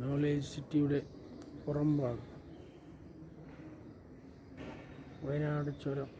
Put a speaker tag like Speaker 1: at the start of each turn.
Speaker 1: Knowledge സിറ്റിയുടെ പുറം ഭാഗം വയനാട് ചുരം.